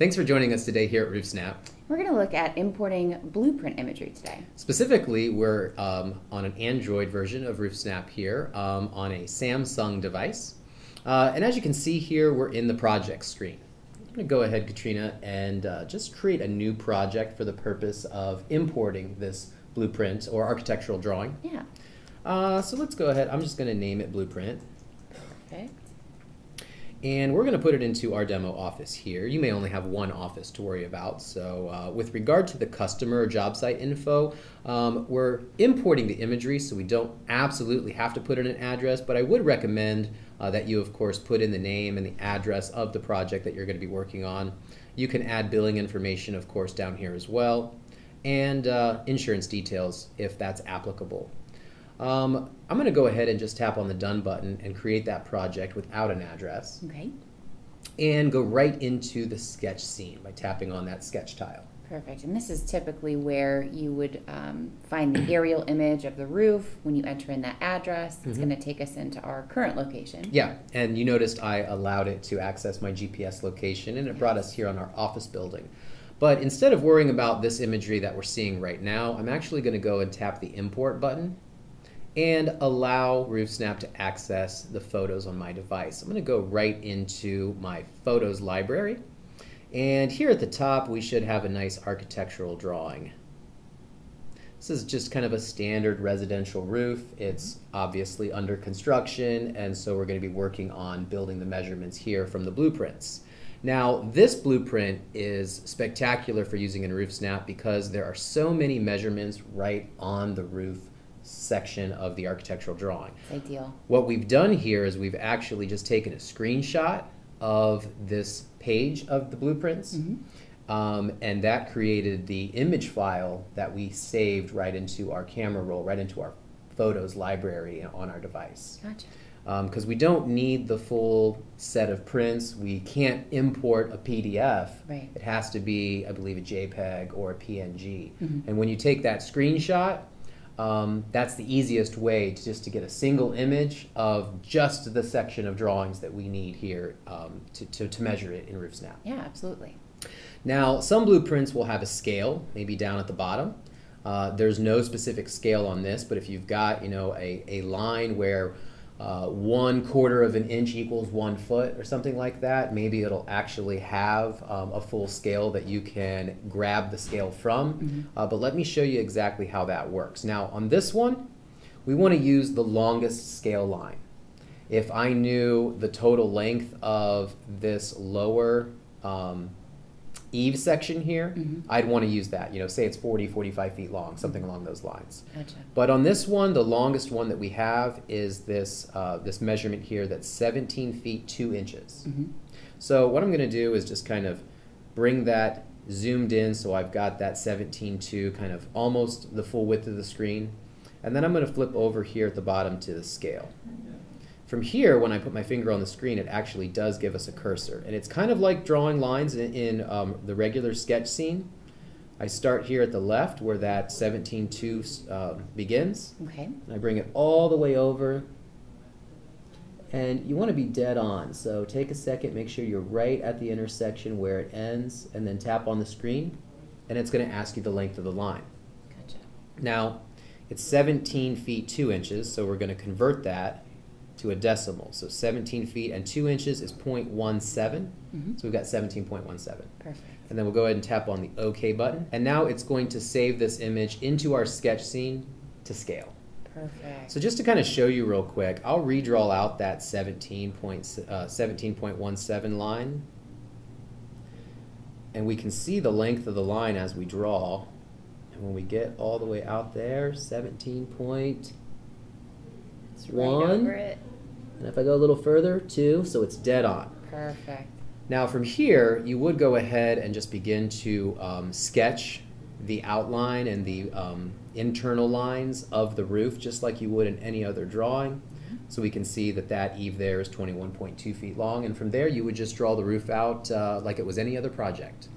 Thanks for joining us today here at RoofSnap. We're going to look at importing blueprint imagery today. Specifically, we're um, on an Android version of RoofSnap here um, on a Samsung device. Uh, and as you can see here, we're in the project screen. I'm going to go ahead, Katrina, and uh, just create a new project for the purpose of importing this blueprint or architectural drawing. Yeah. Uh, so let's go ahead. I'm just going to name it Blueprint. Okay. And we're going to put it into our demo office here. You may only have one office to worry about. So uh, with regard to the customer job site info, um, we're importing the imagery so we don't absolutely have to put in an address, but I would recommend uh, that you, of course, put in the name and the address of the project that you're going to be working on. You can add billing information, of course, down here as well, and uh, insurance details if that's applicable. Um, I'm going to go ahead and just tap on the Done button and create that project without an address. Okay. And go right into the sketch scene by tapping on that sketch tile. Perfect. And this is typically where you would um, find the aerial image of the roof. When you enter in that address, it's Mhm. going to take us into our current location. Yeah, and you noticed I allowed it to access my GPS location and it brought us here on our office building. But instead of worrying about this imagery that we're seeing right now, I'm actually going to go and tap the import button and allow RoofSnap to access the photos on my device. I'm going to go right into my photos library. And here at the top, we should have a nice architectural drawing. This is just kind of a standard residential roof. It's obviously under construction, and so we're going to be working on building the measurements here from the blueprints. Now, this blueprint is spectacular for using in RoofSnap because there are so many measurements right on the roof section of the architectural drawing. It's ideal. What we've done here is we've actually just taken a screenshot of this page of the blueprints. Um, and that created the image file that we saved right into our camera roll, right into our photos library on our device. Gotcha. Because we don't need the full set of prints. We can't import a PDF. Right. It has to be, I believe, a JPEG or a PNG. Mhm. And when you take that screenshot, um, that's the easiest way to just to get a single image of just the section of drawings that we need here um, to, to, to measure it in RoofSnap. Yeah, absolutely. Now, some blueprints will have a scale, maybe down at the bottom. Uh, there's no specific scale on this, but if you've got, you know, a, a line where uh, one quarter of an inch equals one foot or something like that, maybe it'll actually have um, a full scale that you can grab the scale from. Uh, but let me show you exactly how that works. Now, on this one, we want to use the longest scale line. If I knew the total length of this lower um, eave section here, Mhm. I'd want to use that. You know, say it's 40, 45 feet long, something along those lines. Gotcha. But on this one, the longest one that we have is this, uh, this measurement here that's 17 feet 2 inches. hmm So what I'm going to do is just kind of bring that zoomed in so I've got that 17.2 kind of almost the full width of the screen. And then I'm going to flip over here at the bottom to the scale. From here, when I put my finger on the screen, it actually does give us a cursor. And it's kind of like drawing lines in, in um, the regular sketch scene. I start here at the left where that 17.2 um, begins. Okay. And I bring it all the way over. And you want to be dead on. So take a second, make sure you're right at the intersection where it ends, and then tap on the screen. And it's going to ask you the length of the line. Gotcha. Now, it's 17 feet 2 inches, so we're going to convert that to a decimal. So 17 feet and 2 inches is 0.17. Mhm. So we've got 17.17. Perfect. And then we'll go ahead and tap on the OK button. And now it's going to save this image into our sketch scene to scale. Perfect. So just to kind of show you real quick, I'll redraw out that 17 point, uh, 17.17 line. And we can see the length of the line as we draw. And when we get all the way out there, 17 point, It's one. right over it. and if I go a little further, two, so it's dead on. Perfect. Now from here, you would go ahead and just begin to um, sketch the outline and the um, internal lines of the roof, just like you would in any other drawing. So we can see that that eave there is 21.2 feet long, and from there you would just draw the roof out uh, like it was any other project.